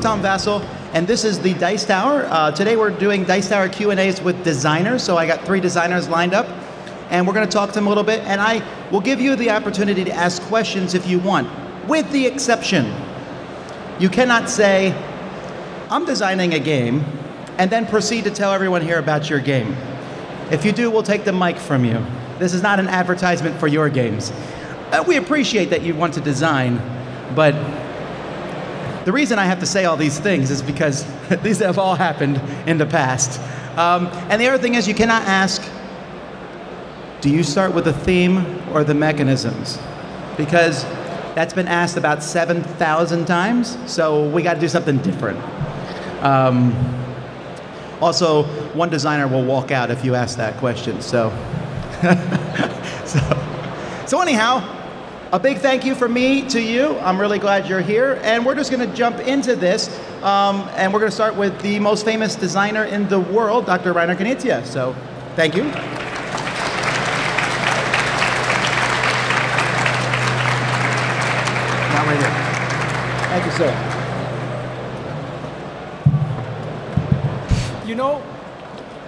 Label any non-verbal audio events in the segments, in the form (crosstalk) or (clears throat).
Tom Vasel, and this is the Dice Tower. Uh, today we're doing Dice Tower Q&As with designers, so I got three designers lined up, and we're going to talk to them a little bit, and I will give you the opportunity to ask questions if you want, with the exception, you cannot say, I'm designing a game, and then proceed to tell everyone here about your game. If you do, we'll take the mic from you. This is not an advertisement for your games. Uh, we appreciate that you want to design, but the reason I have to say all these things is because (laughs) these have all happened in the past. Um, and the other thing is, you cannot ask, do you start with the theme or the mechanisms? Because that's been asked about 7,000 times, so we got to do something different. Um, also, one designer will walk out if you ask that question, so. (laughs) so, so anyhow, a big thank you from me to you. I'm really glad you're here. And we're just going to jump into this. Um, and we're going to start with the most famous designer in the world, Dr. Reiner Knizia. So thank you. Now right here. Thank you, sir. You know,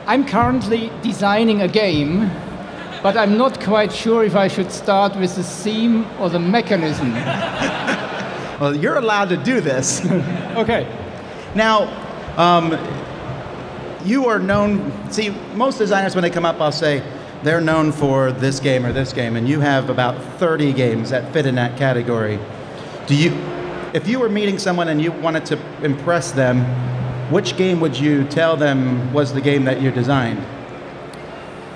I'm currently designing a game, but I'm not quite sure if I should start with the theme or the mechanism. (laughs) Well, you're allowed to do this. (laughs) okay. Now, um, you are known. See, most designers, when they come up, I'll say they're known for this game or this game, and you have about 30 games that fit in that category. Do you, if you were meeting someone and you wanted to impress them, which game would you tell them was the game that you designed?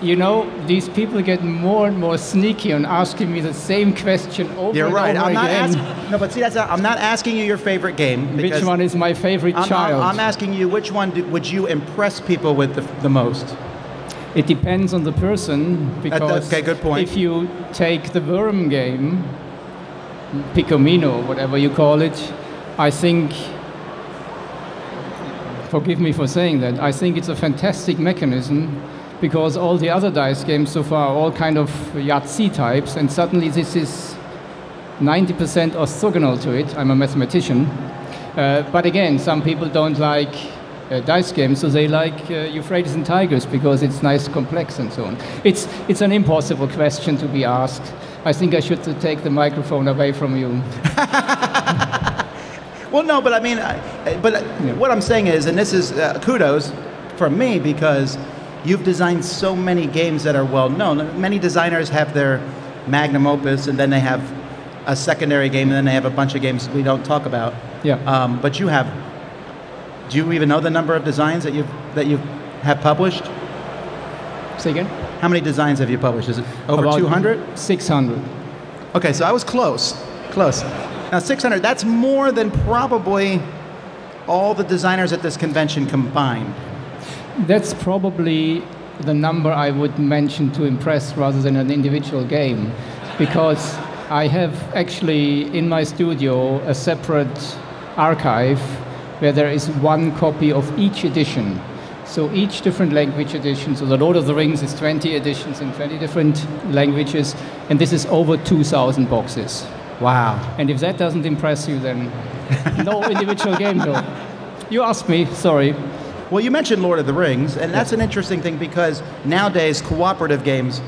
You know, these people get more and more sneaky on asking me the same question over You're and right. over I'm not again. asking. No, but see, that's not, I'm not asking you your favorite game. Which one is my favorite I'm, child? I'm asking you which one do, would you impress people with the, the most? It depends on the person because okay, good point. if you take the worm game, Pickomino, whatever you call it, I think. Forgive me for saying that. I think it's a fantastic mechanism because all the other dice games so far are all kind of Yahtzee types, and suddenly this is 90% orthogonal to it. I'm a mathematician. Uh, but again, some people don't like uh, dice games, so they like uh, Euphrates and Tigris because it's nice, complex, and so on. It's, it's an impossible question to be asked. I think I should take the microphone away from you. (laughs) Well, no, but I mean, I, but what I'm saying is, and this is uh, kudos from me because you've designed so many games that are well known. Many designers have their magnum opus, and then they have a secondary game, and then they have a bunch of games we don't talk about. Yeah. Um, but you have. Do you even know the number of designs that you that you have published? Say again? How many designs have you published? Is it over About 200? 600. Okay, so I was close. Close. Now, 600, that's more than probably all the designers at this convention combined. That's probably the number I would mention to impress rather than an individual game, because I have actually in my studio a separate archive where there is one copy of each edition. So each different language edition, so the Lord of the Rings is 20 editions in 20 different languages, and this is over 2,000 boxes. Wow. And if that doesn't impress you, then no individual game though. You asked me, sorry. Well, you mentioned Lord of the Rings, and that's an interesting thing because nowadays cooperative games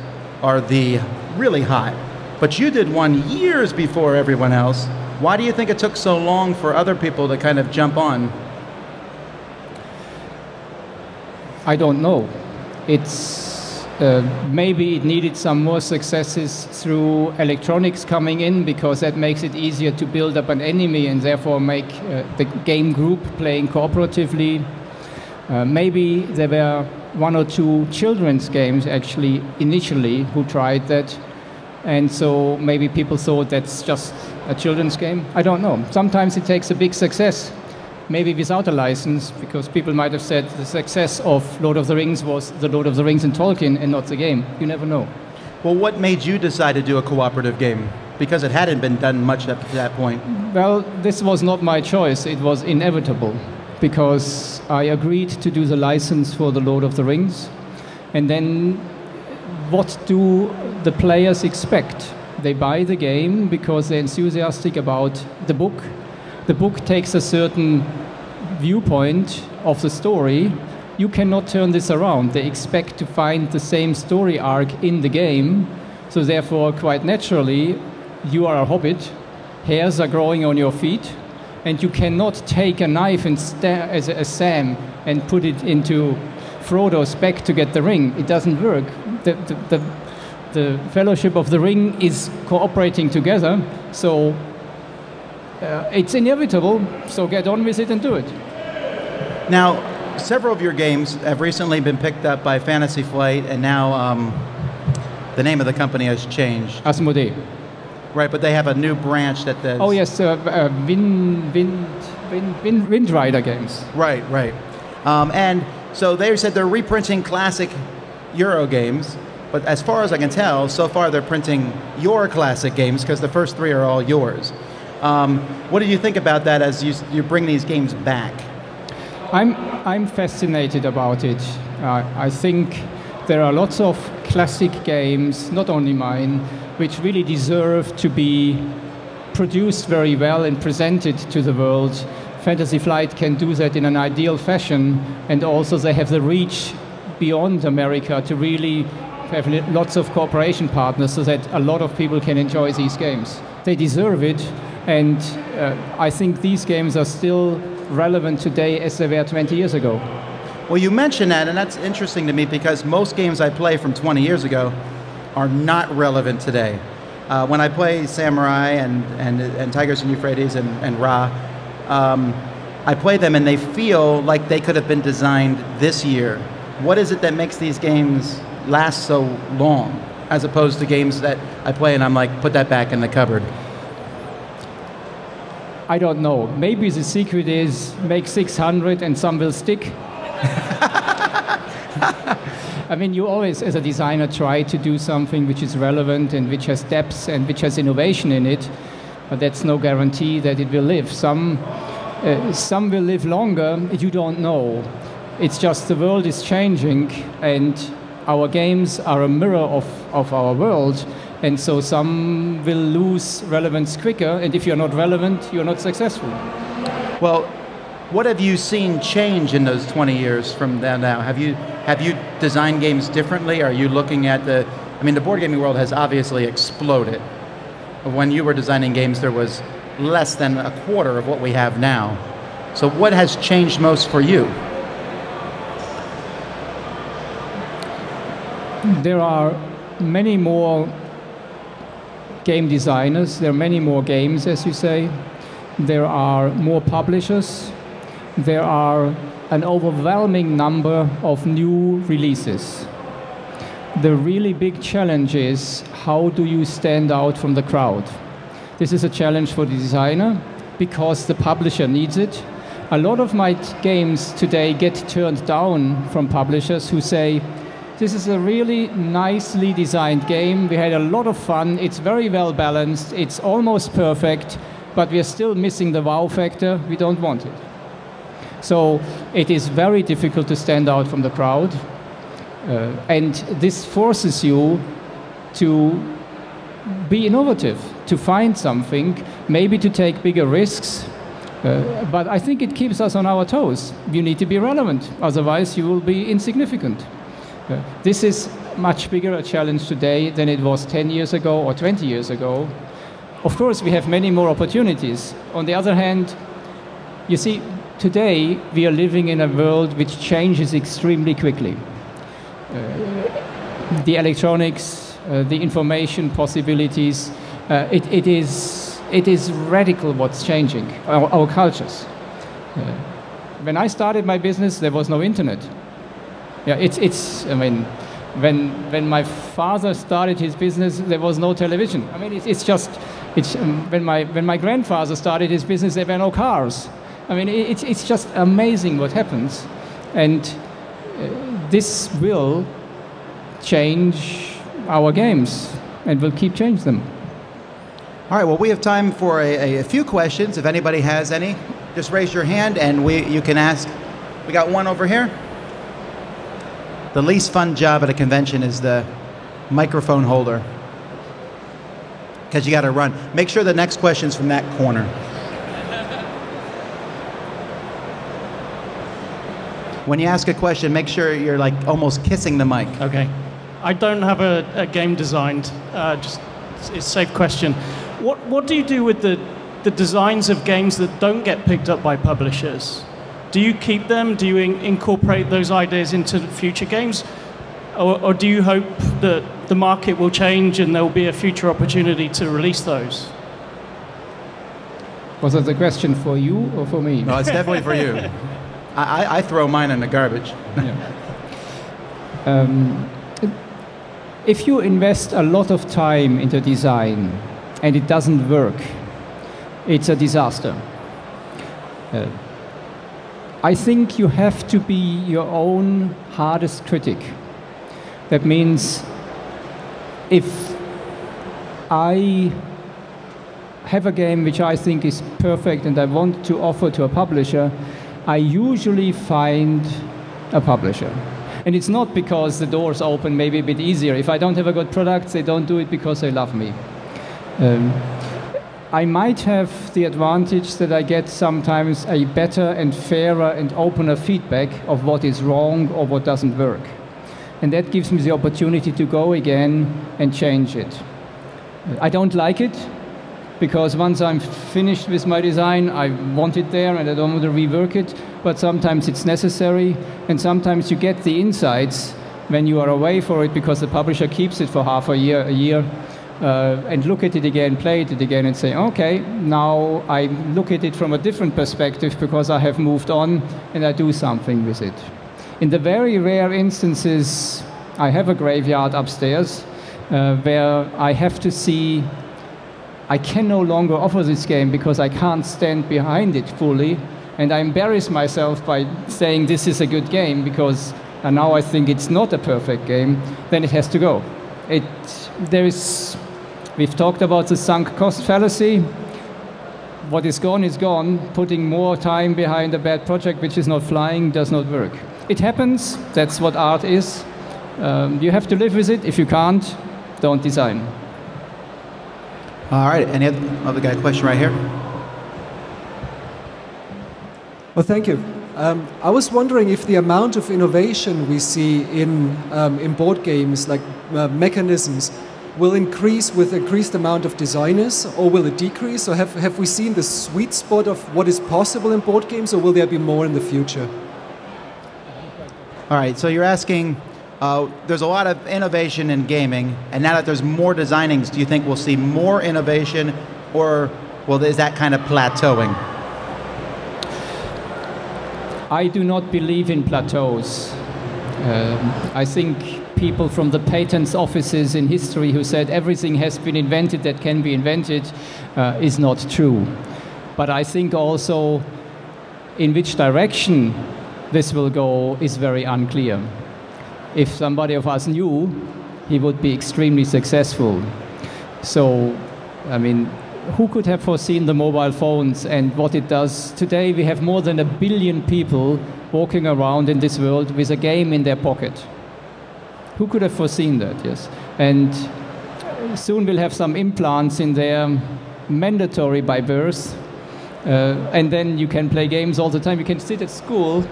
are the really hot. But you did one years before everyone else. Why do you think it took so long for other people to kind of jump on? I don't know. It's uh, maybe it needed some more successes through electronics coming in because that makes it easier to build up an enemy and therefore make uh, the game group playing cooperatively. Uh, maybe there were one or two children's games actually initially who tried that, and so maybe people thought that's just a children's game. I don't know. Sometimes it takes a big success maybe without a license, because people might have said the success of Lord of the Rings was the Lord of the Rings and Tolkien and not the game. You never know. Well, what made you decide to do a cooperative game? Because it hadn't been done much up to that point. Well, this was not my choice, it was inevitable, because I agreed to do the license for the Lord of the Rings, and then what do the players expect? They buy the game because they're enthusiastic about the book. The book takes a certain viewpoint of the story, you cannot turn this around. They expect to find the same story arc in the game, so therefore, quite naturally, you are a hobbit, hairs are growing on your feet, and you cannot take a knife and as, a, as Sam and put it into Frodo's back to get the ring. It doesn't work. The, the, the, the Fellowship of the Ring is cooperating together, so uh, it's inevitable, so get on with it and do it. Now, several of your games have recently been picked up by Fantasy Flight, and now um, the name of the company has changed. Asmodee. Right, but they have a new branch that does. Oh yes, uh, uh, Wind, Wind, Wind, Wind, Wind Rider games. Right, right. Um, and so they said they're reprinting classic Euro games, but as far as I can tell, so far they're printing your classic games because the first three are all yours. Um, what do you think about that as you, you bring these games back? I'm, I'm fascinated about it. Uh, I think there are lots of classic games, not only mine, which really deserve to be produced very well and presented to the world. Fantasy Flight can do that in an ideal fashion, and also they have the reach beyond America to really have lots of cooperation partners so that a lot of people can enjoy these games. They deserve it, and uh, I think these games are still relevant today as they were 20 years ago. Well, you mentioned that, and that's interesting to me because most games I play from 20 years ago are not relevant today. Uh, when I play Samurai and, and, and Tigers and Euphrates and, and Ra, um, I play them and they feel like they could have been designed this year. What is it that makes these games last so long, as opposed to games that I play and I'm like, put that back in the cupboard? I don't know. Maybe the secret is make 600 and some will stick. (laughs) I mean, you always, as a designer, try to do something which is relevant and which has depth and which has innovation in it, but that's no guarantee that it will live. Some, uh, some will live longer, you don't know. It's just the world is changing, and our games are a mirror of, of our world, and so some will lose relevance quicker, and if you're not relevant, you're not successful. Well, what have you seen change in those 20 years from then now? Have you have you designed games differently? Are you looking at the I mean the board gaming world has obviously exploded. When you were designing games there was less than a quarter of what we have now. So what has changed most for you? There are many more game designers, there are many more games as you say. There are more publishers, there are an overwhelming number of new releases. The really big challenge is how do you stand out from the crowd? This is a challenge for the designer because the publisher needs it. A lot of my games today get turned down from publishers who say, this is a really nicely designed game. We had a lot of fun. It's very well balanced. It's almost perfect, but we are still missing the wow factor. We don't want it. So it is very difficult to stand out from the crowd. Uh, and this forces you to be innovative, to find something, maybe to take bigger risks. Uh, but I think it keeps us on our toes. You need to be relevant, otherwise, you will be insignificant. Uh, this is much bigger a challenge today than it was 10 years ago or 20 years ago. Of course, we have many more opportunities. On the other hand, you see, today we are living in a world which changes extremely quickly. Uh, the electronics, uh, the information possibilities, uh, it, it, is, it is radical what's changing, our, our cultures. Uh, when I started my business, there was no internet. Yeah, it's, it's I mean, when, when my father started his business, there was no television. I mean, it's, it's just, it's, um, when, my, when my grandfather started his business, there were no cars. I mean, it's, it's just amazing what happens. And uh, this will change our games and will keep changing them. All right, well, we have time for a, a, few questions. If anybody has any, just raise your hand and we, you can ask. We got one over here. The least fun job at a convention is the microphone holder because you got to run. Make sure the next question's from that corner. When you ask a question, make sure you're like almost kissing the mic. Okay. I don't have a, a game designed. Uh, just it's a safe question. What what do you do with the the designs of games that don't get picked up by publishers? Do you keep them? Do you in- incorporate those ideas into future games? Or, or do you hope that the market will change and there will be a future opportunity to release those? Was that the question for you or for me? No, it's definitely for you. (laughs) I, I, throw mine in the garbage. (laughs) Um, if you invest a lot of time into design and it doesn't work, it's a disaster. Uh, I think you have to be your own hardest critic. That means if I have a game which I think is perfect and I want to offer to a publisher, I usually find a publisher. And it's not because the doors open maybe a bit easier. If I don't have a good product, they don't do it because they love me. Um, I might have the advantage that I get sometimes a better and fairer and opener feedback of what is wrong or what doesn't work. And that gives me the opportunity to go again and change it. I don't like it because once I'm finished with my design, I want it there and I don't want to rework it. But sometimes it's necessary, and sometimes you get the insights when you are away for it because the publisher keeps it for half a year, a year, uh, and look at it again, play it again, and say, okay, now I look at it from a different perspective because I have moved on and I do something with it. In the very rare instances, I have a graveyard upstairs uh, where I have to see I can no longer offer this game because I can't stand behind it fully, and I embarrass myself by saying this is a good game because and now I think it's not a perfect game, then it has to go. It, there is, we've talked about the sunk cost fallacy. What is gone is gone. Putting more time behind a bad project which is not flying does not work. It happens, that's what art is. Um, you have to live with it. If you can't, don't design. All right, any other, other guy question right here? Well, thank you. Um, I was wondering if the amount of innovation we see in, um, in board games, like uh, mechanisms, will increase with increased amount of designers, or will it decrease? Or have, have we seen the sweet spot of what is possible in board games, or will there be more in the future? All right, so you're asking, uh, there's a lot of innovation in gaming, and now that there's more designings, do you think we'll see more innovation, or well, is that kind of plateauing? I do not believe in plateaus. Um, I think people from the patents offices in history who said everything has been invented that can be invented uh, is not true. But I think also in which direction this will go is very unclear. If somebody of us knew, he would be extremely successful. So, I mean, who could have foreseen the mobile phones and what it does? Today we have more than a billion people walking around in this world with a game in their pocket. Who could have foreseen that? Yes. And soon we'll have some implants in there, mandatory by birth. Uh, and then you can play games all the time. You can sit at school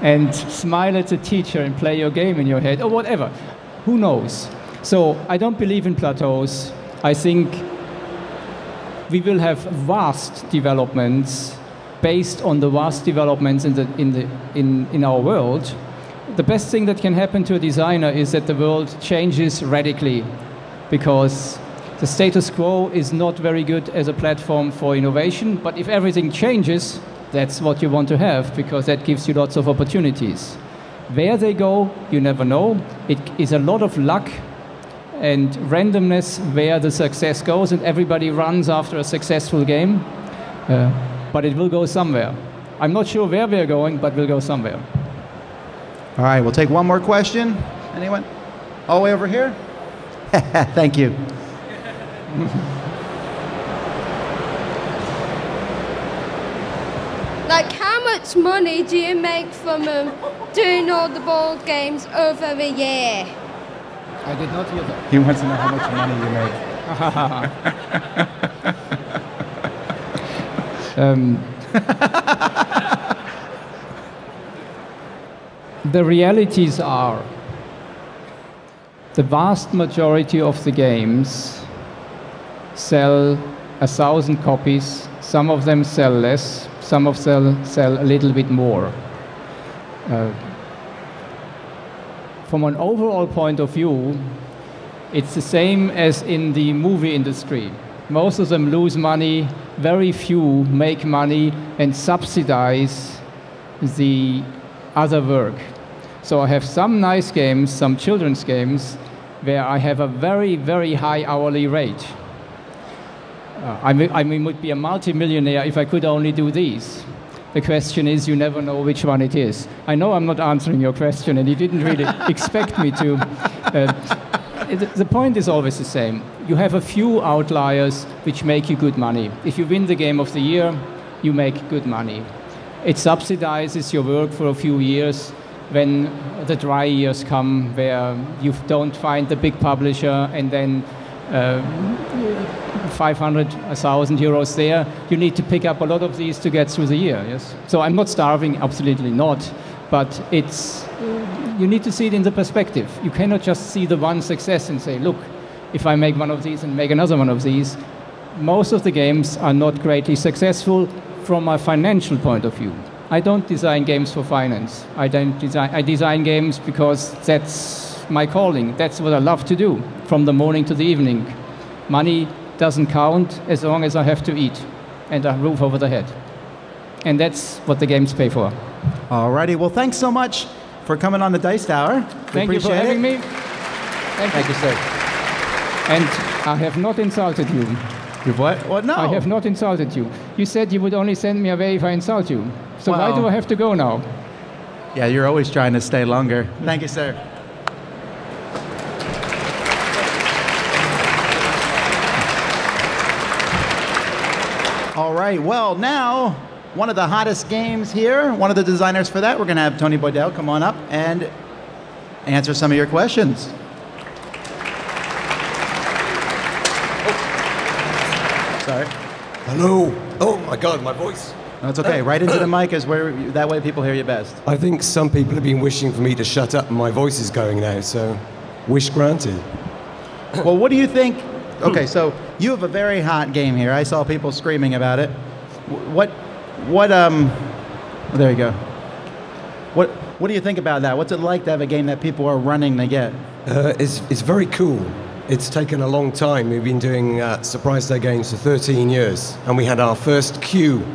and smile at the teacher and play your game in your head or whatever. Who knows? So I don't believe in plateaus. I think we will have vast developments based on the vast developments in, the, in, the, in, in our world. The best thing that can happen to a designer is that the world changes radically because the status quo is not very good as a platform for innovation, but if everything changes, that's what you want to have because that gives you lots of opportunities. Where they go, you never know. It is a lot of luck and randomness where the success goes, and everybody runs after a successful game. Uh, but it will go somewhere. I'm not sure where we're going, but we'll go somewhere. All right, we'll take one more question. Anyone? All the way over here? (laughs) Thank you. (laughs) Like, how much money do you make from um, doing all the board games over a year? I did not hear that. He wants to know how much money you make. (laughs) Um, the realities are the vast majority of the games sell a thousand copies. Some of them sell less, some of them sell a little bit more. Uh, from an overall point of view, it's the same as in the movie industry. Most of them lose money, very few make money and subsidize the other work. So I have some nice games, some children's games, where I have a very, very high hourly rate. Uh, I, mean, I mean, would be a multimillionaire if I could only do these. The question is, you never know which one it is. I know I'm not answering your question, and you didn't really (laughs) expect me to. Uh, the point is always the same. You have a few outliers which make you good money. If you win the game of the year, you make good money. It subsidizes your work for a few years when the dry years come where you don't find the big publisher and then 500, 1,000 euros there, you need to pick up a lot of these to get through the year, yes? So I'm not starving, absolutely not, but it's, you need to see it in the perspective. You cannot just see the one success and say, look, if I make one of these and make another one of these, most of the games are not greatly successful from a financial point of view. I don't design games for finance. I don't design. I design games because that's my calling. That's what I love to do, from the morning to the evening. Money doesn't count as long as I have to eat and a roof over the head. And that's what the games pay for. Alrighty, well, thanks so much for coming on the Dice Tower. We Thank you for appreciate having it. me. Thank, Thank you, sir. And I have not insulted you. You've what? What? No. I have not insulted you. You said you would only send me away if I insult you. So why do I have to go now? Yeah, you're always trying to stay longer. Thank you, sir. Right, well, now, one of the hottest games here, one of the designers for that, we're going to have Tony Boydell come on up and answer some of your questions. Oh. Sorry. Hello. Oh my God, my voice. No, it's okay. Right into the (coughs) mic is where that way people hear you best. I think some people have been wishing for me to shut up, and my voice is going now. So, wish granted. Well, what do you think? Okay, so you have a very hot game here. I saw people screaming about it. What, what, um, oh, there you go. What, what do you think about that? What's it like to have a game that people are running to get? Uh, it's, it's very cool. It's taken a long time. We've been doing uh, Surprised Stare games for 13 years, and we had our first queue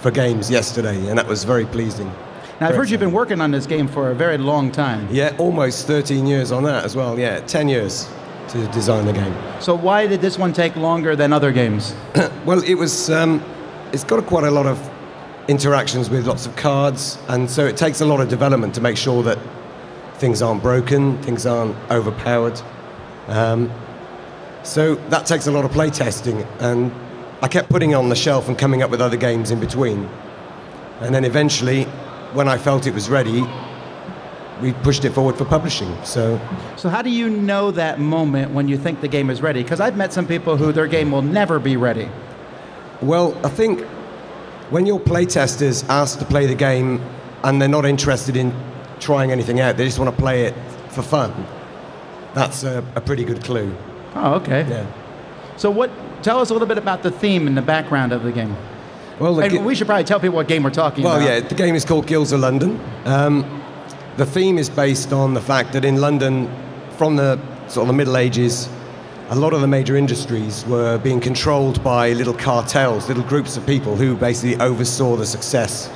for games yesterday, and that was very pleasing. Now, I've heard you've been working on this game for a very long time. Yeah, almost 13 years on that as well. Yeah, 10 years to design the game. So why did this one take longer than other games? (coughs) Well, it was. Um, it's got quite a lot of interactions with lots of cards, and so it takes a lot of development to make sure that things aren't broken, things aren't overpowered. Um, so that takes a lot of play testing, and I kept putting it on the shelf and coming up with other games in between. And then eventually, when I felt it was ready, we pushed it forward for publishing. So So how do you know that moment when you think the game is ready? Because I've met some people who their game will never be ready. Well, I think when your playtesters ask to play the game and they're not interested in trying anything out, they just want to play it for fun. That's a, a pretty good clue. Oh, okay. Yeah. So what? Tell us a little bit about the theme and the background of the game. Well, the we should probably tell people what game we're talking well, about. Well, yeah. The game is called Guilds of London. Um, the theme is based on the fact that in London, from the sort of the Middle Ages, a lot of the major industries were being controlled by little cartels, little groups of people who basically oversaw the success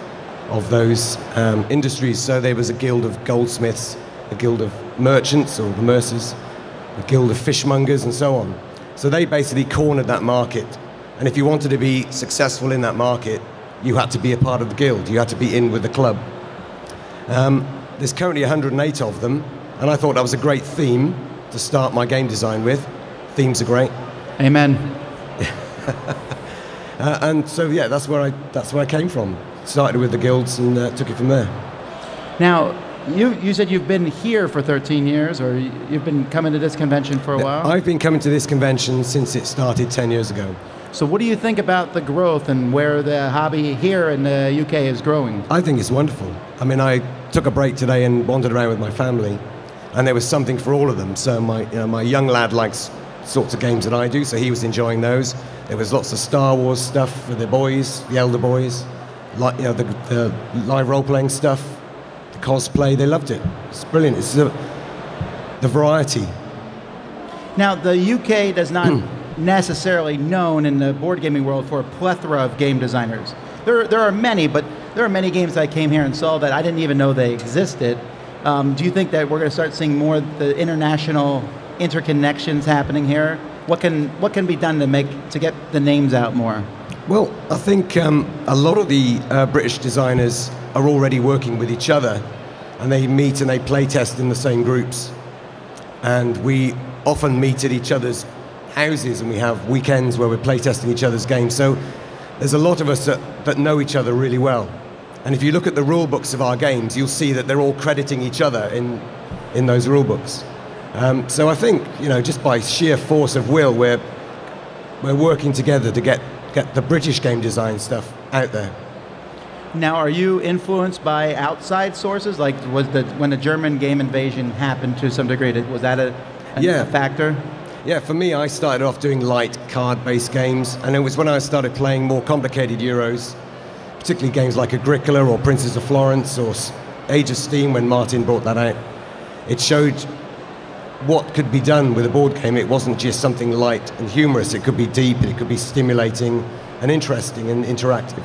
of those um, industries. So there was a guild of goldsmiths, a guild of merchants or the mercers, a guild of fishmongers, and so on. So they basically cornered that market. And if you wanted to be successful in that market, you had to be a part of the guild. You had to be in with the club. Um, there's currently 108 of them, and I thought that was a great theme to start my game design with. Themes are great, Amen. (laughs) uh, and so yeah, that's where I that's where I came from. Started with the guilds and uh, took it from there. Now, you you said you've been here for 13 years, or you- you've been coming to this convention for a while. I've been coming to this convention since it started 10 years ago. So, what do you think about the growth and where the hobby here in the UK is growing? I think it's wonderful. I mean, I took a break today and wandered around with my family, and there was something for all of them. So my, you know, my young lad likes sorts of games that I do, so he was enjoying those. There was lots of Star Wars stuff for the boys, the elder boys, like you know the, the live role playing stuff, the cosplay. They loved it. It's brilliant. It's the, the variety. Now, the UK does not hmm. necessarily known in the board gaming world for a plethora of game designers. There, there are many, but there are many games I came here and saw that I didn't even know they existed. Um, do you think that we're going to start seeing more the international interconnections happening here? What can what can be done to make to get the names out more? Well, I think um, a lot of the uh, British designers are already working with each other, and they meet and they play test in the same groups. And we often meet at each other's houses, and we have weekends where we're play testing each other's games. So there's a lot of us that, that know each other really well. And if you look at the rule books of our games, you'll see that they're all crediting each other in, in those rule books. Um, so I think, you know, just by sheer force of will, we're, we're working together to get, get the British game design stuff out there. Now, are you influenced by outside sources? Like, was the when the German game invasion happened to some degree? Was that a, a Yeah. a factor? Yeah, for me, I started off doing light card-based games, and it was when I started playing more complicated Euros, particularly games like Agricola or Princes of Florence or Age of Steam when Martin brought that out. It showed what could be done with a board game. It wasn't just something light and humorous. It could be deep, and it could be stimulating and interesting and interactive.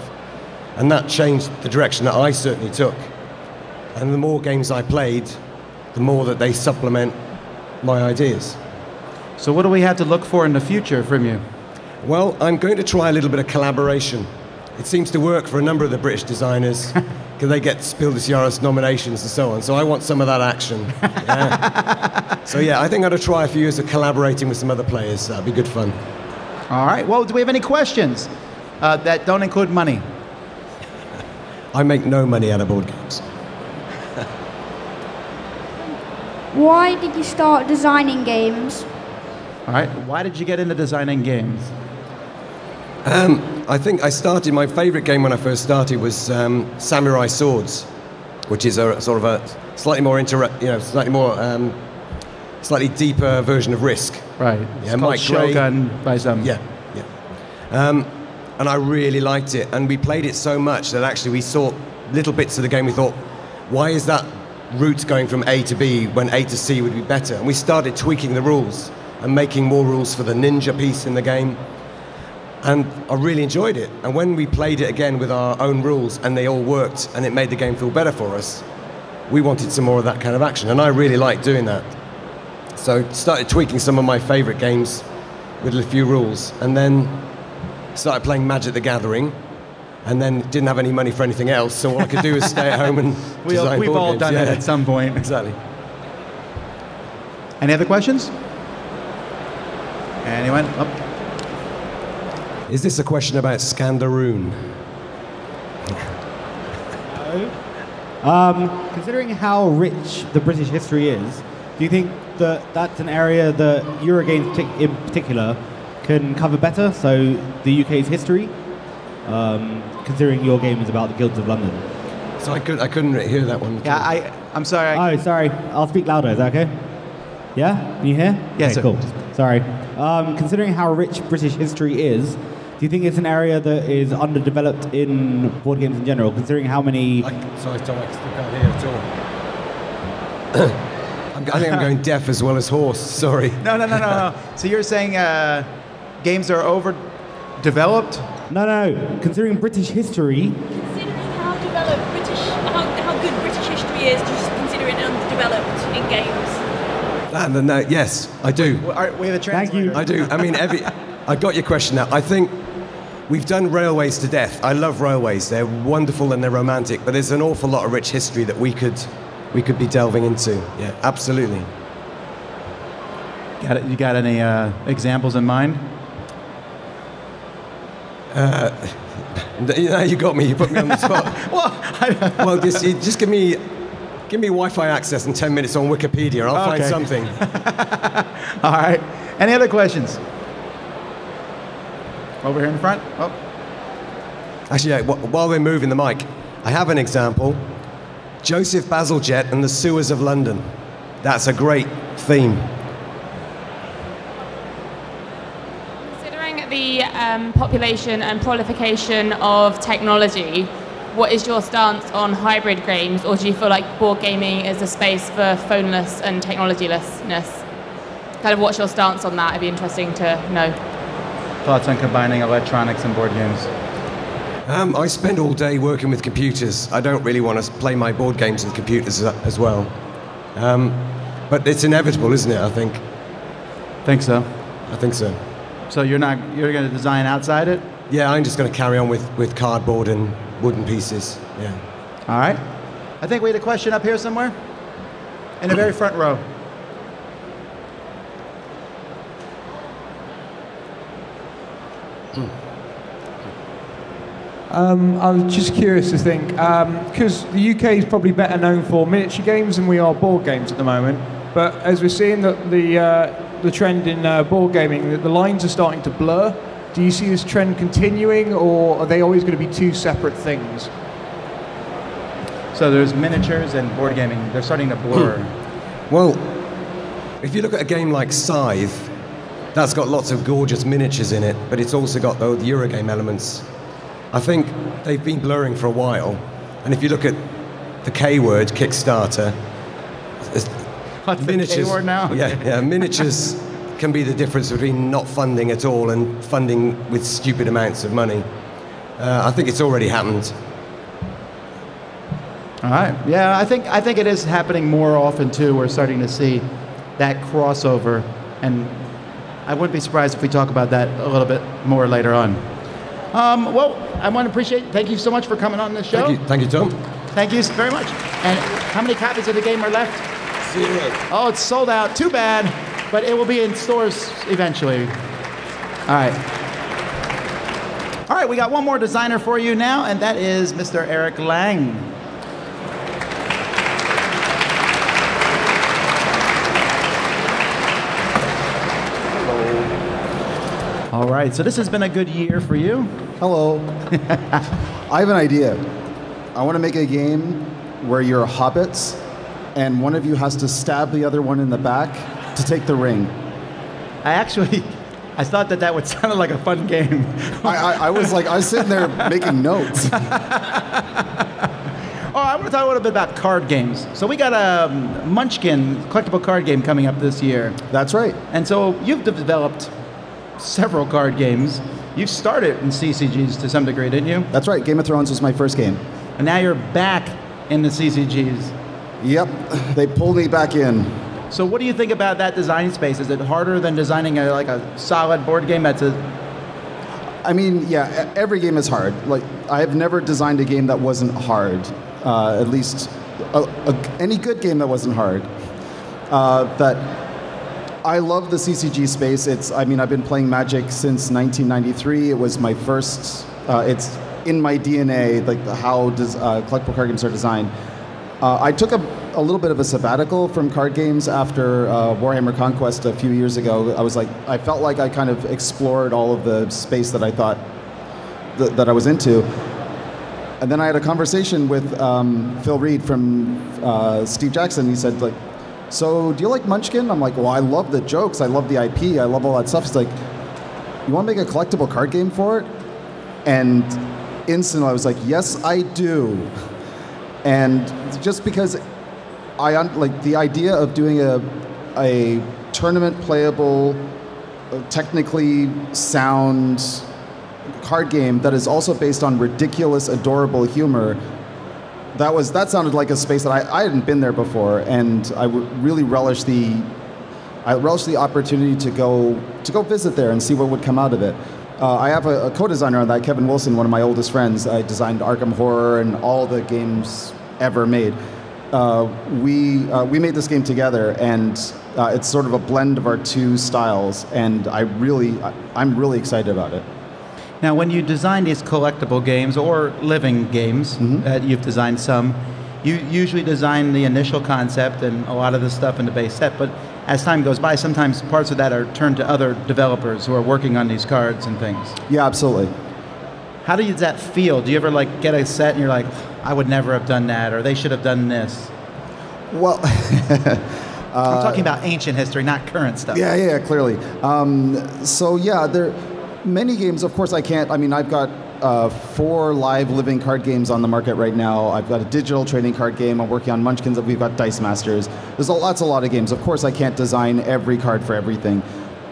And that changed the direction that I certainly took. And the more games I played, the more that they supplement my ideas. So, what do we have to look for in the future from you? Well, I'm going to try a little bit of collaboration. It seems to work for a number of the British designers (laughs) because they get Spiel des Jahres nominations and so on. So I want some of that action. (laughs) Yeah. so yeah, I think I'd try a few years of collaborating with some other players. That'd be good fun. All right. Well, do we have any questions uh, that don't include money? I make no money out of board games. Why did you start designing games? All right. Why did you get into designing games? I think I started, my favorite game when I first started was um, Samurai Swords, which is a sort of a slightly more, inter- you know, slightly more, um, slightly deeper version of Risk. Right. It's Yeah, Mike Gray. Shogun by some. Yeah, yeah. Um, and I really liked it. And we played it so much that actually we saw little bits of the game. We thought, why is that route going from A to B when A to C would be better? And we started tweaking the rules and making more rules for the ninja piece in the game. And I really enjoyed it. And when we played it again with our own rules and they all worked and it made the game feel better for us, we wanted some more of that kind of action. And I really liked doing that. So started tweaking some of my favorite games with a few rules, and then started playing Magic the Gathering, and then didn't have any money for anything else. So all I could do was stay at home and (laughs) We, design we've all games. done Yeah, it at some point. Exactly. Any other questions? Anyone? Oh, Is this a question about Scandaroon? Um, considering how rich the British history is, do you think that that's an area that Eurogames in particular can cover better? So the UK's history, um, considering your game is about the guilds of London. So I, could, I couldn't hear that one. yeah, I, I'm sorry. I, Oh, sorry. I'll speak louder. Is that okay? Yeah? Can you hear? Yes, okay, sir. Cool. Sorry. Um, considering how rich British history is, do you think it's an area that is underdeveloped in board games in general? Considering how many I, sorry, Tom, I still can't hear at all. (coughs) I'm, think I'm going (laughs) deaf as well as hoarse. Sorry. no, no, no, no, no. (laughs) So you're saying uh, games are overdeveloped? No, no. Considering British history, Considering how developed British, how, how good British history is, just consider it underdeveloped in games. No, no, yes, I do. Well, all right, we have a translator. Thank you. I do. I mean, every. (laughs) I got your question now. I think we've done railways to death. I love railways. They're wonderful and they're romantic, but there's an awful lot of rich history that we could we could be delving into. Yeah, absolutely. Got it, you got any uh, examples in mind? (laughs) Now you got me. You put me on the spot. (laughs) well, well, just, just give me give me Wi-Fi access and 10 minutes on Wikipedia. I'll find something. (laughs) all right. Any other questions? Over here in the front. Oh, Actually, yeah, wh- while we're moving the mic, I have an example. Joseph Bazalgette and the Sewers of London. That's a great theme. Considering the um, population and proliferation of technology, what is your stance on hybrid games, or do you feel like board gaming is a space for phoneless and technologylessness? Kind of what's your stance on that? It'd be interesting to know. Thoughts on combining electronics and board games? Um, I spend all day working with computers. I don't really want to play my board games with computers as well. Um, but it's inevitable, isn't it? I think. Think so. I think so. So you're not you're going to design outside it? Yeah, I'm just going to carry on with, with cardboard and wooden pieces. Yeah. All right. I think we had a question up here somewhere. In the very front row. Um, I was just curious to think, because the UK is probably better known for miniature games than we are board games at the moment. But as we're seeing that the uh, the trend in uh, board gaming, that the lines are starting to blur. Do you see this trend continuing, or are they always going to be two separate things? So there's miniatures and board gaming. They're starting to blur. (clears throat) Well, if you look at a game like Scythe, that's got lots of gorgeous miniatures in it, but it's also got the Eurogame elements. I think they've been blurring for a while. And if you look at the K word, Kickstarter, What's the K word now? Yeah, yeah, (laughs) miniatures can be the difference between not funding at all and funding with stupid amounts of money. Uh, I think it's already happened. All right. Yeah, I think I think it is happening more often too. We're starting to see that crossover, and I wouldn't be surprised if we talk about that a little bit more later on. Um, well, I want to appreciate. Thank you so much for coming on the show. Thank you, thank you Tom. Thank you very much. And how many copies of the game are left? Zero. Oh, it's sold out. Too bad, but it will be in stores eventually. All right. All right, we got one more designer for you now, and that is Mr. Eric Lang. All right, so this has been a good year for you. Hello. (laughs) I have an idea. I want to make a game where you're hobbits and one of you has to stab the other one in the back to take the ring. I actually, (laughs) I thought that that would sound like a fun game. I, I, I was like, I was sitting there (laughs) making notes. Oh, I want to talk a little bit about card games. So we got a um, Munchkin collectible card game coming up this year. That's right. And so you've developed several card games. You started in CCGs to some degree, didn't you? That's right. Game of Thrones was my first game. And now you're back in the CCGs. Yep, (laughs) they pulled me back in. So what do you think about that design space? Is it harder than designing a, like a solid board game that's a I mean, yeah, every game is hard. Like, I have never designed a game that wasn't hard. Uh, at least, a, a, any good game that wasn't hard. Uh, that I love the CCG space. It's, I mean, I've been playing Magic since 1993. It was my first. Uh, it's in my DNA, like how does uh, collectible card games are designed. Uh, I took a, a little bit of a sabbatical from card games after uh, Warhammer Conquest a few years ago. I was like, I felt like I kind of explored all of the space that I thought th- that I was into. And then I had a conversation with um, Phil Reed from uh, Steve Jackson. He said, like, so do you like Munchkin? I'm like, well, I love the jokes. I love the IP. I love all that stuff. He's like, you want to make a collectible card game for it? And instantly I was like, yes, I do. And just because I like the idea of doing a a tournament playable, uh, technically sound card game that is also based on ridiculous, adorable humor. That was that sounded like a space that I, I hadn't been there before, and I would really relish the I relish the opportunity to go to go visit there and see what would come out of it. Uh, I have a, a co-designer on that, Kevin Wilson, one of my oldest friends. I designed Arkham Horror and all the games ever made. Uh, we uh, we made this game together, and uh, it's sort of a blend of our two styles. And I really, I, I'm really excited about it. Now, when you design these collectible games or living games, uh, you've designed some, you usually design the initial concept and a lot of the stuff in the base set, but as time goes by, sometimes parts of that are turned to other developers who are working on these cards and things. Yeah, absolutely. How does that feel? Do you ever like get a set and you're like, I would never have done that, or they should have done this? Well, (laughs) I'm talking about ancient history, not current stuff. Yeah, yeah, clearly. Um, so yeah, there many games. Of course, I can't. I mean, I've got uh, four live living card games on the market right now. I've got a digital trading card game. I'm working on Munchkins. We've got Dice Masters. There's a lots, a lot of games. Of course, I can't design every card for everything.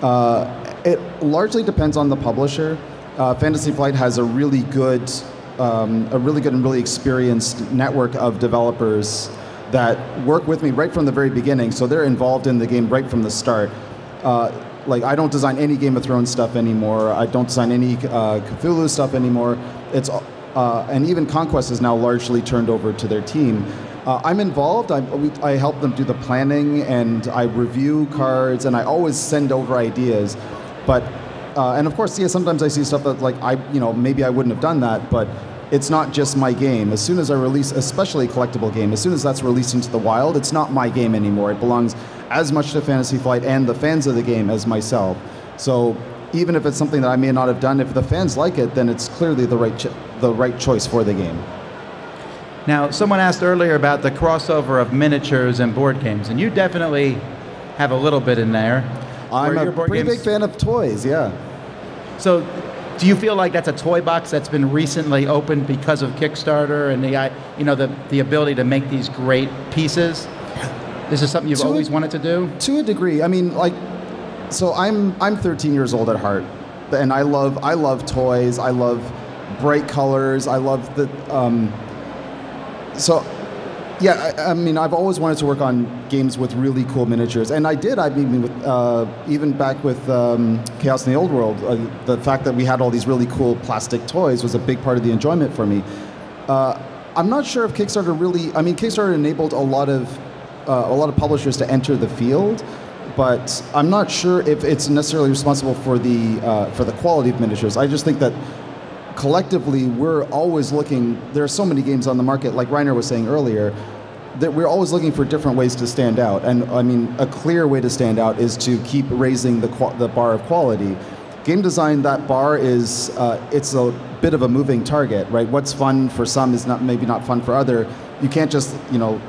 Uh, it largely depends on the publisher. Uh, Fantasy Flight has a really good, um, a really good and really experienced network of developers that work with me right from the very beginning. So they're involved in the game right from the start. Uh, like I don't design any Game of Thrones stuff anymore. I don't design any uh, Cthulhu stuff anymore. It's uh, and even Conquest is now largely turned over to their team. Uh, I'm involved. I, we, I help them do the planning and I review cards and I always send over ideas. But uh, and of course, yeah, sometimes I see stuff that like I you know maybe I wouldn't have done that, but it's not just my game. As soon as I release, especially a collectible game, as soon as that's released into the wild, it's not my game anymore. It belongs as much to Fantasy Flight and the fans of the game as myself. So even if it's something that I may not have done, if the fans like it, then it's clearly the right ch- the right choice for the game. Now, someone asked earlier about the crossover of miniatures and board games, and you definitely have a little bit in there. I'm a pretty games- big fan of toys. Yeah. So, do you feel like that's a toy box that's been recently opened because of Kickstarter and the, you know, the the ability to make these great pieces? This is something you've To a- always wanted to do. To a degree, I mean, like, so I'm I'm 13 years old at heart, and I love I love toys. I love bright colors. I love the. Um, so, yeah, I, I mean, I've always wanted to work on games with really cool miniatures, and I did. I mean, with, uh, even back with um, Chaos in the Old World, uh, the fact that we had all these really cool plastic toys was a big part of the enjoyment for me. Uh, I'm not sure if Kickstarter really. I mean, Kickstarter enabled a lot of uh, a lot of publishers to enter the field, but I'm not sure if it's necessarily responsible for the uh, for the quality of miniatures. I just think that collectively we're always looking. There are so many games on the market, like Reiner was saying earlier, that we're always looking for different ways to stand out. And I mean, a clear way to stand out is to keep raising the the bar of quality. Game design, that bar is uh, it's a bit of a moving target, right? What's fun for some is not maybe not fun for other. You can't just you know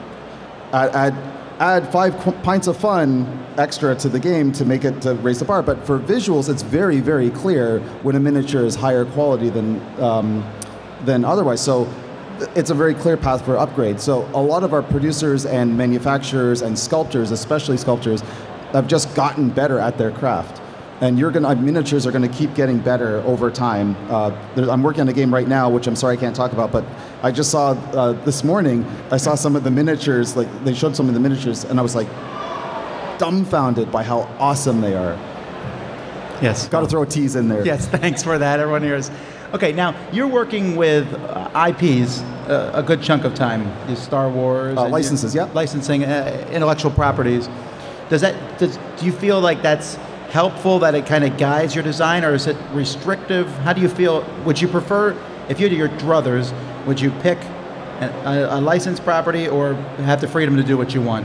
add, add, add five pints of fun extra to the game to make it to raise the bar. But for visuals, it's very, very clear when a miniature is higher quality than, um, than otherwise. So it's a very clear path for upgrade. So a lot of our producers and manufacturers and sculptors, especially sculptors, have just gotten better at their craft. And you're gonna miniatures are gonna keep getting better over time. Uh, there, I'm working on a game right now, which I'm sorry I can't talk about, but I just saw uh, this morning. I saw some of the miniatures, like they showed some of the miniatures, and I was like dumbfounded by how awesome they are. Yes. Got to throw a tease in there. Yes, (laughs) thanks for that. Everyone here is. Okay, now you're working with uh, IPs uh, a good chunk of time. The Star Wars Uh, licenses, your- yeah. licensing, uh, intellectual properties. Does that? Does, do you feel like that's helpful? That it kind of guides your design, or is it restrictive? How do you feel? Would you prefer, if you had your druthers, would you pick a, a, a licensed property or have the freedom to do what you want?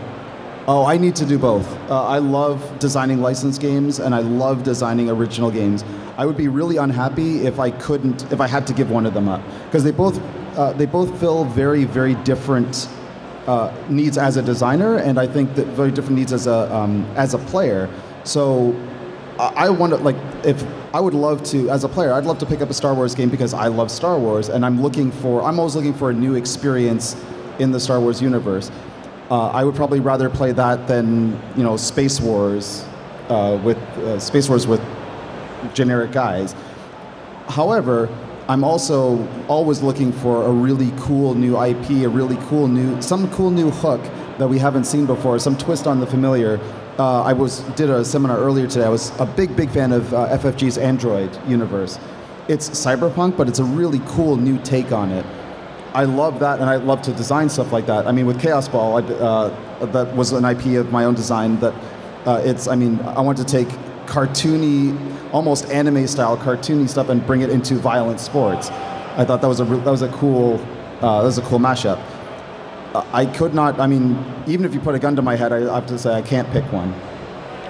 Oh, I need to do both. Uh, I love designing licensed games and I love designing original games. I would be really unhappy if I couldn't, if I had to give one of them up, because they both, uh, they both fill very, very different uh, needs as a designer, and I think that very different needs as a um, as a player. So I to like if I would love to as a player, I'd love to pick up a Star Wars game because I love Star Wars, and I'm looking for I'm always looking for a new experience in the Star Wars universe. Uh, I would probably rather play that than you know Space Wars uh, with uh, Space Wars with generic guys. However, I'm also always looking for a really cool new IP, a really cool new, some cool new hook that we haven't seen before, some twist on the familiar. Uh, I was did a seminar earlier today. I was a big, big fan of uh, FFG's Android universe. It's cyberpunk, but it's a really cool new take on it. I love that, and I love to design stuff like that. I mean, with Kaosball, I, uh, that was an IP of my own design. That uh, it's, I mean, I want to take cartoony, almost anime style cartoony stuff and bring it into violent sports. I thought that was a that was a cool uh, that was a cool mashup. I could not. I mean, even if you put a gun to my head, I have to say I can't pick one.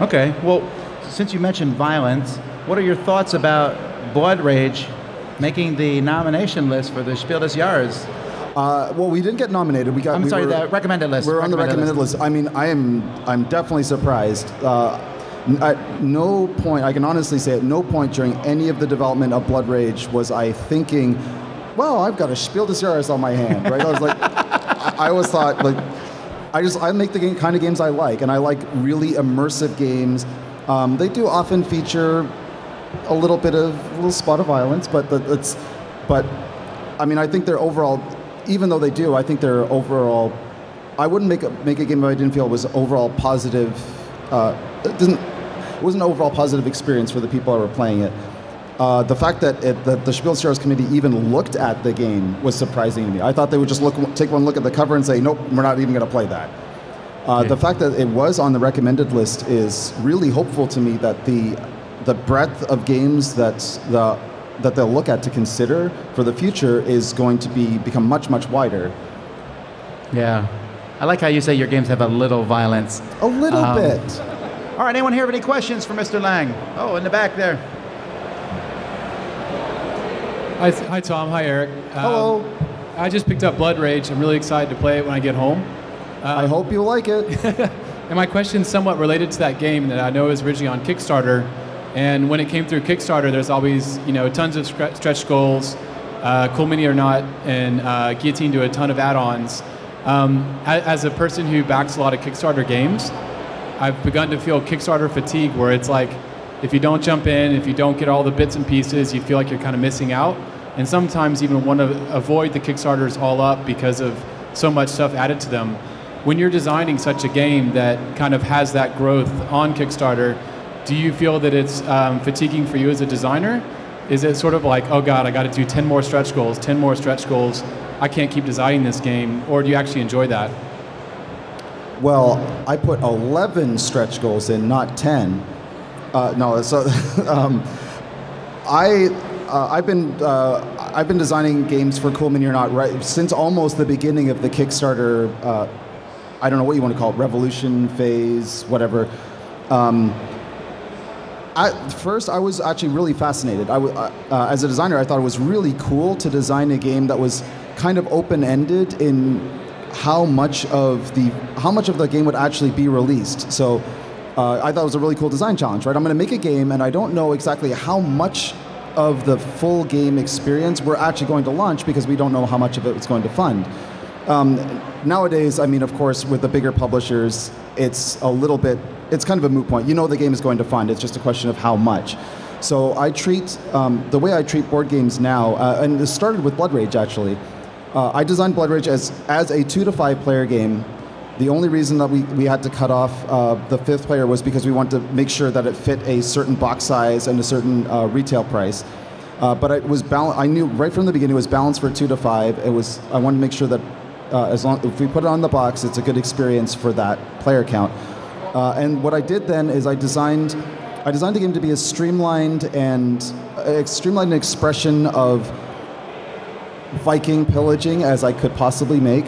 Okay. Well, since you mentioned violence, what are your thoughts about Blood Rage making the nomination list for the Spiel des Jahres. Uh, well, we didn't get nominated. We got. I'm we sorry, were- the recommended list. We're on the Recommended recommended list. I mean, I am. I'm definitely surprised. Uh, n- at no point, I can honestly say, at no point during any of the development of Blood Rage was I thinking, "Well, I've got a Spiel des Jahres on my hand." Right? I was like, (laughs) I, always thought like, I just I make the game, kind of games I like, and I like really immersive games. Um, they do often feature a little bit of a little spot of violence, but the, it's but I mean I think they're overall even though they do, I think they're overall I wouldn't make a make a game if I didn't feel was overall positive uh, it didn't it was an overall positive experience for the people that were playing it. Uh, the fact that, it, that the Spiel des Jahres committee even looked at the game was surprising to me. I thought they would just look, take one look at the cover and say, nope, we're not even going to play that. Uh, The fact that it was on the recommended list is really hopeful to me that the the breadth of games that the that they'll look at to consider for the future is going to be become much much wider. Yeah. I like how you say your games have a little violence. A little Um, bit. All right, anyone here have any questions for Mr. Lang? Oh, in the back there. Hi, hi Tom. Hi, Eric. Hello. I just picked up Blood Rage. I'm really excited to play it when I get home. I hope you like it. (laughs) and my question is somewhat related to that game that I know is originally on Kickstarter. And when it came through Kickstarter, there's always you know tons of stretch goals, uh, Cool Mini or Not, and uh, Guillotine to a ton of add-ons. Um, as a person who backs a lot of Kickstarter games, I've begun to feel Kickstarter fatigue, where it's like, if you don't jump in, if you don't get all the bits and pieces, you feel like you're kind of missing out. And sometimes even want to avoid the Kickstarters all up because of so much stuff added to them. When you're designing such a game that kind of has that growth on Kickstarter, do you feel that it's um, fatiguing for you as a designer? Is it sort of like, oh God, I got to do 10 more stretch goals, 10 more stretch goals, I can't keep designing this game? Or do you actually enjoy that? Well, I put 11 stretch goals in, not 10. Uh, no, so (laughs) um, I uh, I've been uh, I've been designing games for Cool Mini or Not right since almost the beginning of the Kickstarter. Uh, I don't know what you want to call it, revolution phase, whatever. Um, at first, I was actually really fascinated. I uh, uh, as a designer, I thought it was really cool to design a game that was kind of open-ended in how much of the how much of the game would actually be released. So uh, I thought it was a really cool design challenge. Right, I'm going to make a game, and I don't know exactly how much of the full game experience we're actually going to launch because we don't know how much of it it's going to fund. Um, nowadays, I mean, of course, with the bigger publishers, it's a little bit, it's kind of a moot point. You know the game is going to fund, it's just a question of how much. So I treat, um, the way I treat board games now, uh, and this started with Blood Rage actually. Uh, I designed Blood Rage as, as a two to five player game. The only reason that we, we had to cut off uh, the fifth player was because we wanted to make sure that it fit a certain box size and a certain uh, retail price. Uh, but it was bal- I knew right from the beginning it was balanced for two to five. It was I wanted to make sure that uh, as long if we put it on the box, it's a good experience for that player count. Uh, and what I did then is I designed I designed the game to be as streamlined and a streamlined expression of Viking pillaging as I could possibly make.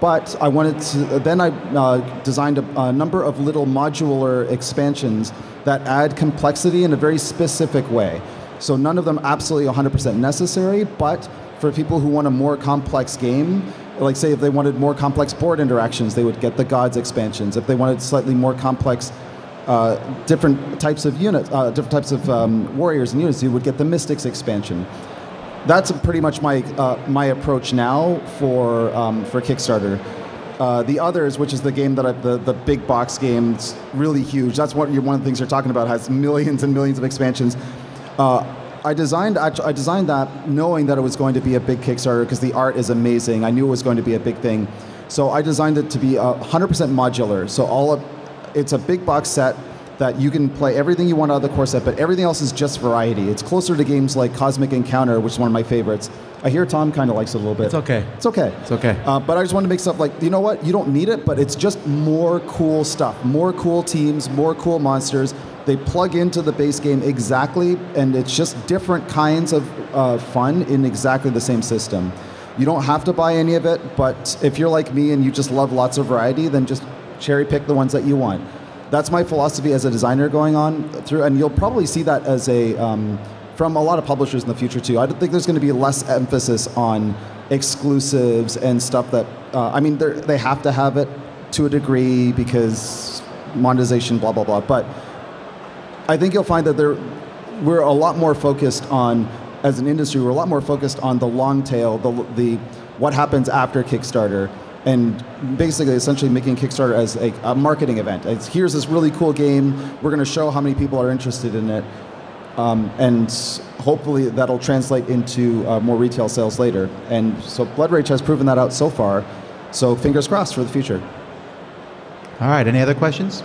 But I wanted to, then I uh, designed a, a number of little modular expansions that add complexity in a very specific way. So none of them absolutely 100% necessary, but for people who want a more complex game, like say if they wanted more complex board interactions, they would get the gods expansions. If they wanted slightly more complex uh, different types of units, uh, different types of um, warriors and units, you would get the mystics expansion that's pretty much my uh, my approach now for um, for Kickstarter. Uh, the others, which is the game that I, the the big box game, really huge. That's what one of the things you're talking about. Has millions and millions of expansions. Uh, I designed I designed that knowing that it was going to be a big Kickstarter because the art is amazing. I knew it was going to be a big thing, so I designed it to be uh, 100% modular. So all of, it's a big box set that you can play everything you want out of the core set, but everything else is just variety. It's closer to games like Cosmic Encounter, which is one of my favorites. I hear Tom kind of likes it a little bit. It's okay. It's okay. It's okay. Uh, but I just wanted to make stuff like, you know what? You don't need it, but it's just more cool stuff, more cool teams, more cool monsters. They plug into the base game exactly, and it's just different kinds of uh, fun in exactly the same system. You don't have to buy any of it, but if you're like me and you just love lots of variety, then just cherry pick the ones that you want. That's my philosophy as a designer going on through, and you'll probably see that as a um, from a lot of publishers in the future too. I don't think there's going to be less emphasis on exclusives and stuff that uh, I mean they have to have it to a degree because monetization, blah blah blah. But I think you'll find that there, we're a lot more focused on, as an industry, we're a lot more focused on the long tail, the, the what happens after Kickstarter, and basically, essentially making Kickstarter as a, a marketing event. It's, here's this really cool game. We're going to show how many people are interested in it, um, and hopefully that'll translate into uh, more retail sales later. And so, Blood Rage has proven that out so far. So, fingers crossed for the future. All right, any other questions?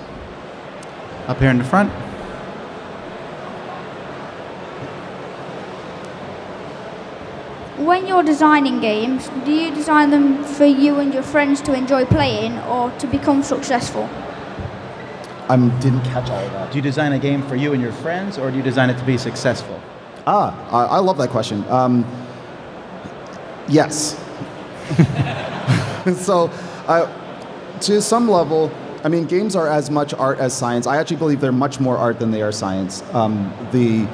Up here in the front. When you're designing games, do you design them for you and your friends to enjoy playing or to become successful? I didn't catch all of that. Do you design a game for you and your friends, or do you design it to be successful? Ah, I, I love that question. Um, yes. (laughs) so, uh, to some level, I mean, games are as much art as science. I actually believe they're much more art than they are science. Um, the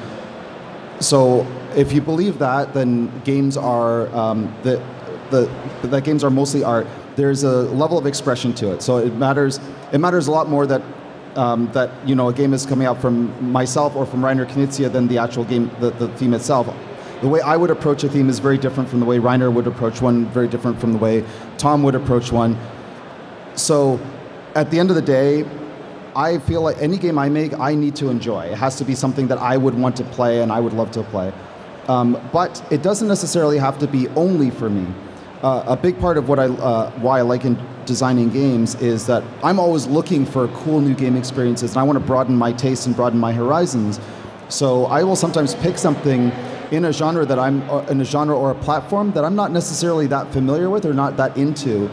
so if you believe that, then games are um, the, the that games are mostly art. There's a level of expression to it. So it matters. It matters a lot more that um, that you know a game is coming out from myself or from Reiner Knizia than the actual game, the, the theme itself. The way I would approach a theme is very different from the way Reiner would approach one. Very different from the way Tom would approach one. So, at the end of the day, I feel like any game I make, I need to enjoy. It has to be something that I would want to play and I would love to play. Um, but it doesn't necessarily have to be only for me. Uh, a big part of what I, uh, why I like in designing games is that I'm always looking for cool new game experiences and I want to broaden my tastes and broaden my horizons. So I will sometimes pick something in a genre that I'm uh, in a genre or a platform that I'm not necessarily that familiar with or not that into,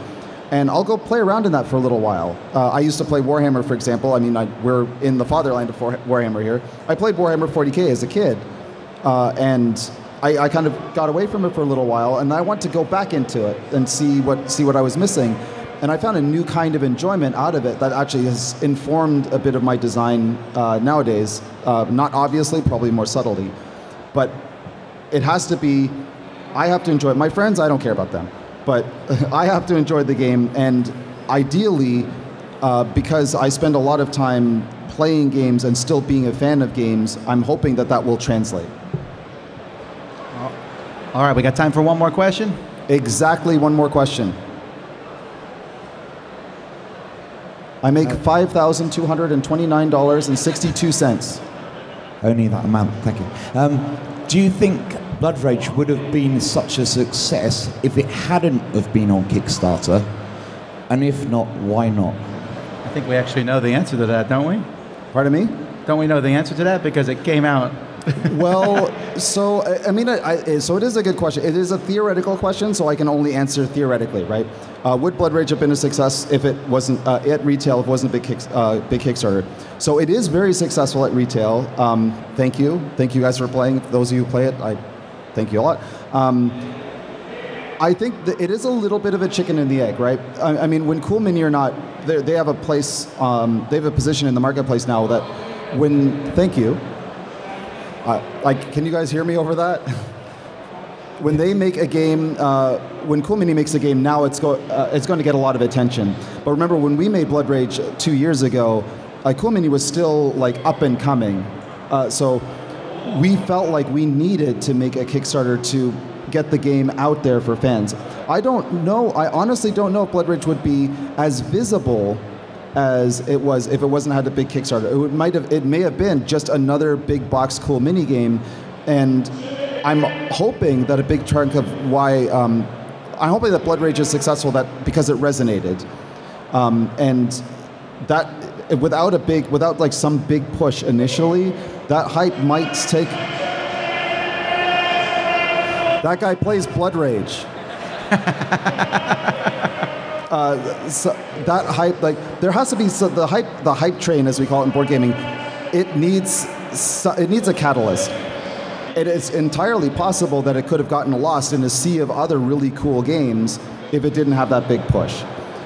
and I'll go play around in that for a little while. Uh, I used to play Warhammer, for example. I mean, I, we're in the fatherland of Warhammer here. I played Warhammer 40k as a kid, uh, and I, I kind of got away from it for a little while, and I want to go back into it and see what see what I was missing. And I found a new kind of enjoyment out of it that actually has informed a bit of my design uh, nowadays. Uh, not obviously, probably more subtly, but it has to be. I have to enjoy it. My friends, I don't care about them, but (laughs) I have to enjoy the game, and ideally, uh, because I spend a lot of time playing games and still being a fan of games, I'm hoping that that will translate. All right, we got time for one more question. Exactly one more question. I make five thousand two hundred and twenty-nine dollars and sixty-two cents. Only that amount, thank you. Um, do you think Blood Rage would have been such a success if it hadn't have been on Kickstarter? And if not, why not? I think we actually know the answer to that, don't we? Pardon me? Don't we know the answer to that because it came out? Well, so I, mean, I, I, so it is a good question. It is a theoretical question, so I can only answer theoretically, right? Uh, would Blood Rage have been a success if it wasn't uh, at retail? If it wasn't a big kick, uh, big Kickstarter? So it is very successful at retail. Um, thank you, thank you guys for playing. Those of you who play it, I thank you a lot. Um, I think it is a little bit of a chicken and the egg, right? I, I mean, when Cool Mini or not, they they have a place, um, they have a position in the marketplace now that when, thank you. Uh, like, can you guys hear me over that? (laughs) when they make a game, uh, when Cool Mini makes a game now, it's, go, uh, it's going to get a lot of attention. But remember, when we made Blood Rage two years ago, uh, Cool Mini was still like up and coming. Uh, so we felt like we needed to make a Kickstarter to get the game out there for fans. I don't know. I honestly don't know if Blood Rage would be as visible as it was if it wasn't had a big Kickstarter. It might have. It may have been just another big box cool mini game, and I'm hoping that a big chunk of why um, I'm hoping that Blood Rage is successful that because it resonated, um, and that without a big without like some big push initially, that hype might take. That guy plays Blood Rage. (laughs) uh, so that hype, like there has to be so the hype, the hype train, as we call it in board gaming. It needs it needs a catalyst. It is entirely possible that it could have gotten lost in a sea of other really cool games if it didn't have that big push.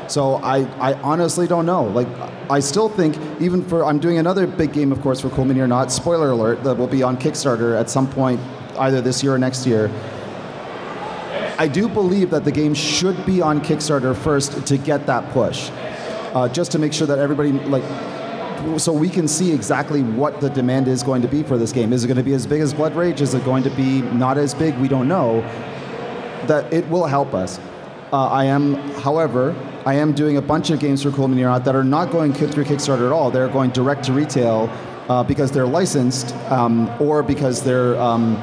So I, I honestly don't know. Like, I still think even for I'm doing another big game, of course, for Cool Mini or Not. Spoiler alert: that will be on Kickstarter at some point, either this year or next year. I do believe that the game should be on Kickstarter first to get that push, uh, just to make sure that everybody like, so we can see exactly what the demand is going to be for this game. Is it going to be as big as Blood Rage? Is it going to be not as big? We don't know. That it will help us. Uh, I am, however, I am doing a bunch of games for Cool or that are not going through Kickstarter at all. They're going direct to retail uh, because they're licensed um, or because they're. Um,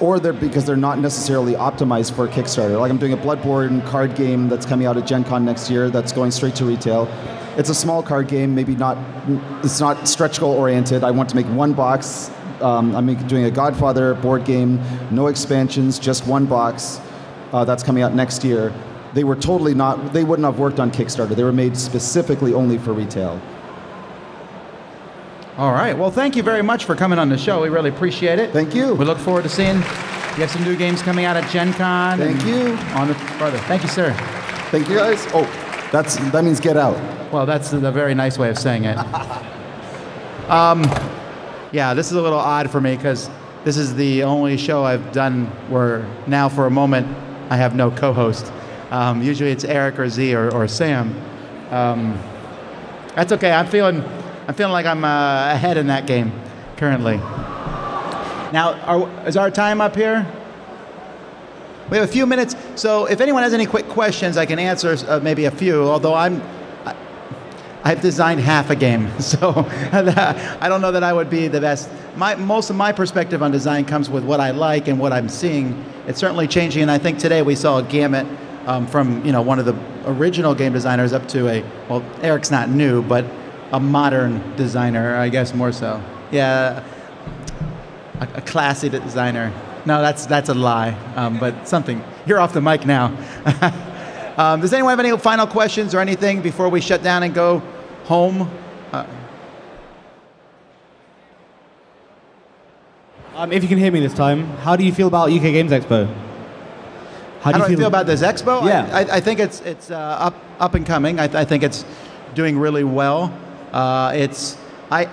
or they're because they're not necessarily optimized for Kickstarter. Like I'm doing a Bloodborne card game that's coming out at Gen Con next year that's going straight to retail. It's a small card game, maybe not, it's not stretch goal oriented. I want to make one box. Um, I'm doing a Godfather board game, no expansions, just one box uh, that's coming out next year. They were totally not, they wouldn't have worked on Kickstarter. They were made specifically only for retail. All right. Well, thank you very much for coming on the show. We really appreciate it. Thank you. We look forward to seeing you have some new games coming out at Gen Con. Thank you. On the further. Thank you, sir. Thank you guys. Oh, that's that means get out. Well, that's a very nice way of saying it. (laughs) um, yeah, this is a little odd for me because this is the only show I've done where now for a moment I have no co-host. Um, usually it's Eric or Z or, or Sam. Um, that's okay. I'm feeling, I'm feeling like I'm uh, ahead in that game currently. Now, are, is our time up here? We have a few minutes, so if anyone has any quick questions, I can answer uh, maybe a few. Although I'm, I- I've designed half a game, (laughs) so (laughs) I don't know that I would be the best. My, most of my perspective on design comes with what I like and what I'm seeing. It's certainly changing, and I think today we saw a gamut um, from you know one of the original game designers up to a well, Eric's not new, but a modern designer, I guess more so. Yeah, a, a classy designer. No, that's that's a lie. Um, but something. You're off the mic now. (laughs) um, does anyone have any final questions or anything before we shut down and go home? Uh, Um, if you can hear me this time, how do you feel about UK Games Expo? how, do, I feel about this expo? I- Yeah. I, I, think it's it's uh, up up and coming. I, I think it's doing really well. Uh, it's I.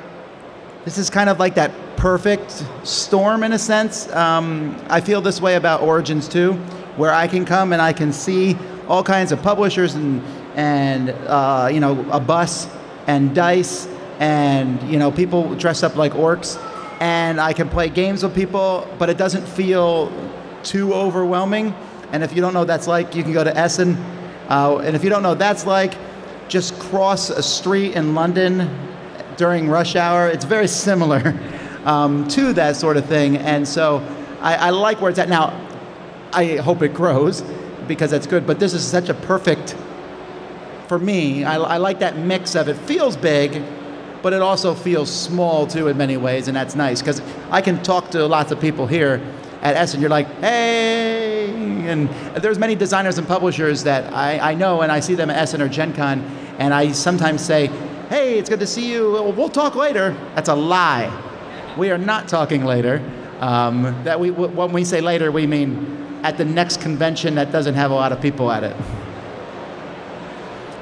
This is kind of like that perfect storm in a sense. Um, I feel this way about Origins too, where I can come and I can see all kinds of publishers and and uh, you know a bus and dice and you know people dressed up like orcs, and I can play games with people, but it doesn't feel too overwhelming. And if you don't know what that's like, you can go to Essen. Uh, and if you don't know what that's like, just cross a street in London during rush hour. It's very similar (laughs) um, to that sort of thing. And so I, I like where it's at. Now, I hope it grows because that's good, but this is such a perfect, for me, I, I like that mix of it feels big, but it also feels small too in many ways, and that's nice because I can talk to lots of people here at Essen. You're like, hey, and there's many designers and publishers that I, I know, and I see them at Essen or Gen Con, and I sometimes say, hey, it's good to see you. Well, talk later. That's a lie. We are not talking later. Um, that we, when we say later, we mean at the next convention that doesn't have a lot of people at it.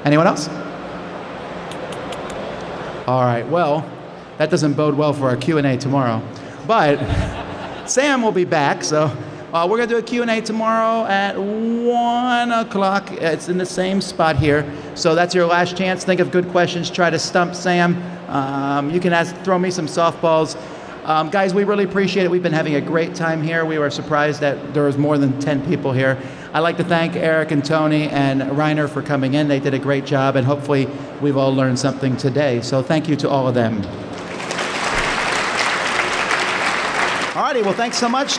Anyone else? All right. Well, that doesn't bode well for our Q&A tomorrow. But (laughs) Sam will be back, so uh, we're going to do a Q&A tomorrow at 1 o'clock. It's in the same spot here. So that's your last chance. Think of good questions. Try to stump Sam. Um, you can ask, throw me some softballs. Um, guys, we really appreciate it. We've been having a great time here. We were surprised that there was more than 10 people here. I'd like to thank Eric and Tony and Reiner for coming in. They did a great job, and hopefully we've all learned something today. So thank you to all of them. All righty, well, thanks so much.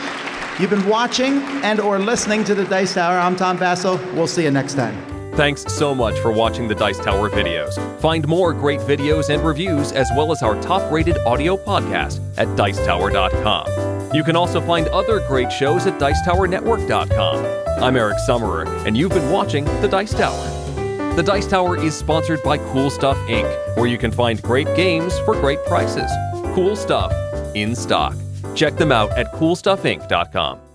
You've been watching and or listening to the Dice Tower. I'm Tom Vasel. We'll see you next time. Thanks so much for watching the Dice Tower videos. Find more great videos and reviews, as well as our top rated audio podcast at Dicetower.com. You can also find other great shows at Dicetowernetwork.com. I'm Eric Summerer, and you've been watching The Dice Tower. The Dice Tower is sponsored by Cool Stuff Inc., where you can find great games for great prices. Cool stuff in stock. Check them out at CoolStuffInc.com.